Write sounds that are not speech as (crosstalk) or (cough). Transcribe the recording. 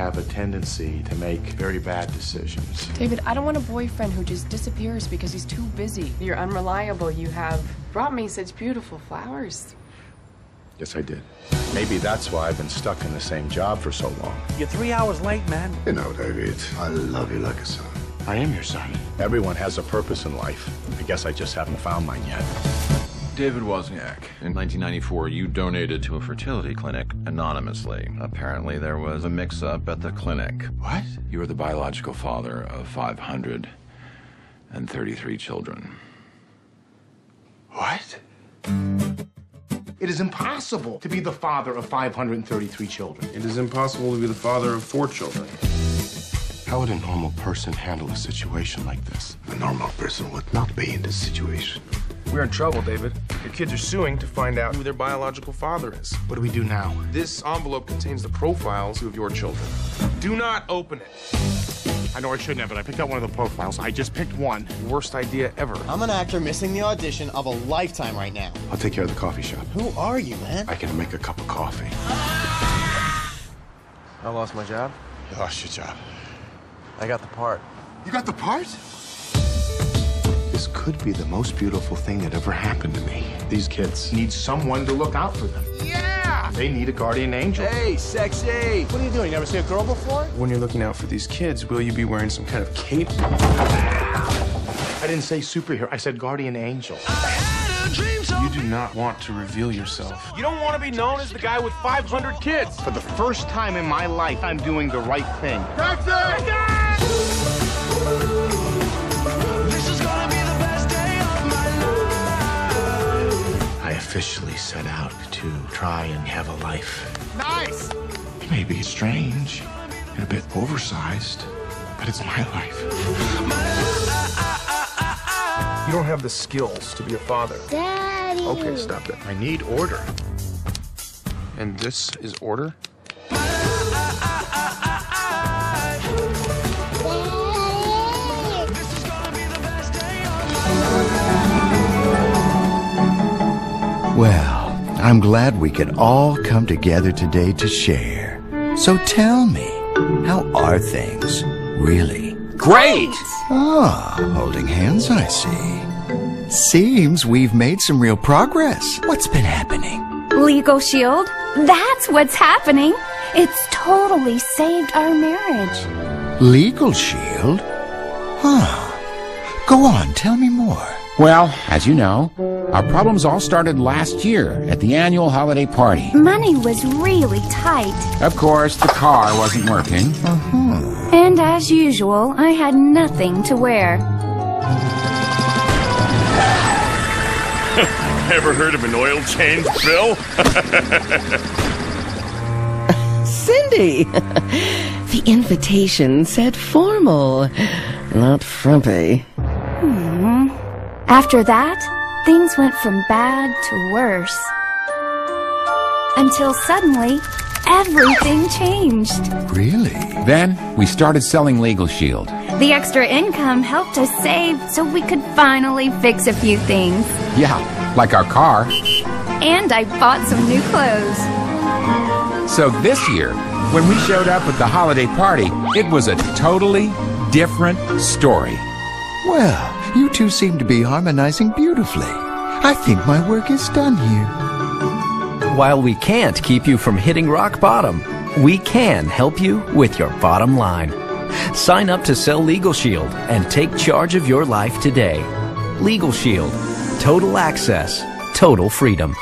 have a tendency to make very bad decisions. David, I don't want a boyfriend who just disappears because he's too busy. You're unreliable. You have brought me such beautiful flowers. Yes, I did. Maybe that's why I've been stuck in the same job for so long. You're three hours late, man. You know, David, I love you like a son. I am your son. Everyone has a purpose in life. I guess I just haven't found mine yet. David Wozniak, in 1994, you donated to a fertility clinic anonymously. Apparently, there was a mix up at the clinic. What? You were the biological father of 533 children. What? It is impossible to be the father of 533 children. It is impossible to be the father of four children. How would a normal person handle a situation like this? A normal person would not be in this situation. We're in trouble, David. Your kids are suing to find out who their biological father is. What do we do now? This envelope contains the profiles of your children. Do not open it. I know I shouldn't have, but I picked out one of the profiles. I just picked one. Worst idea ever. I'm an actor missing the audition of a lifetime right now. I'll take care of the coffee shop. Who are you, man? I can make a cup of coffee. I lost my job. You lost your job. I got the part. You got the part? This could be the most beautiful thing that ever happened to me. These kids need someone to look out for them. Yeah! They need a guardian angel. Hey, sexy! What are you doing? You never see a girl before? When you're looking out for these kids, will you be wearing some kind of cape? I didn't say superhero, I said guardian angel. You do not want to reveal yourself. You don't want to be known as the guy with 500 kids. For the first time in my life, I'm doing the right thing. I officially set out to try and have a life. Nice! It may be strange and a bit oversized, but it's my life. You don't have the skills to be a father. Daddy. Okay, stop it. I need order. And this is order? Well, I'm glad we could all come together today to share. So tell me, how are things, really? Great! Ah, holding hands, I see. Seems we've made some real progress. What's been happening? Legal Shield? That's what's happening. It's totally saved our marriage. Legal Shield? Huh. Go on, tell me more. Well, as you know, our problems all started last year at the annual holiday party. Money was really tight. Of course, the car wasn't working. Uh-huh. And as usual, I had nothing to wear. (laughs) Ever heard of an oil change, Bill? (laughs) Cindy! (laughs) the invitation said formal, not frumpy. After that, things went from bad to worse. Until suddenly, everything changed. Really? Then we started selling Legal Shield. The extra income helped us save so we could finally fix a few things. Yeah, like our car. And I bought some new clothes. So this year, when we showed up at the holiday party, it was a totally different story. Well, you two seem to be harmonizing beautifully. I think my work is done here. While we can't keep you from hitting rock bottom, we can help you with your bottom line. Sign up to sell Legal Shield and take charge of your life today. Legal Shield. Total access. Total freedom.